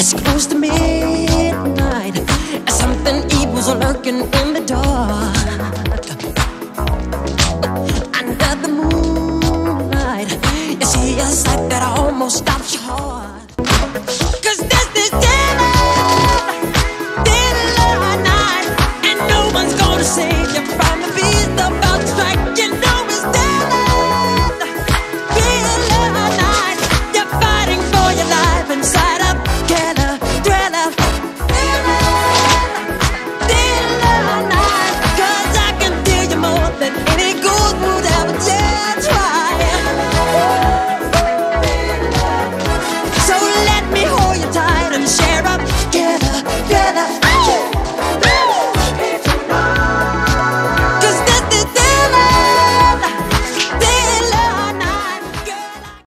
It's close to midnight. See a sight that almost stops your heart.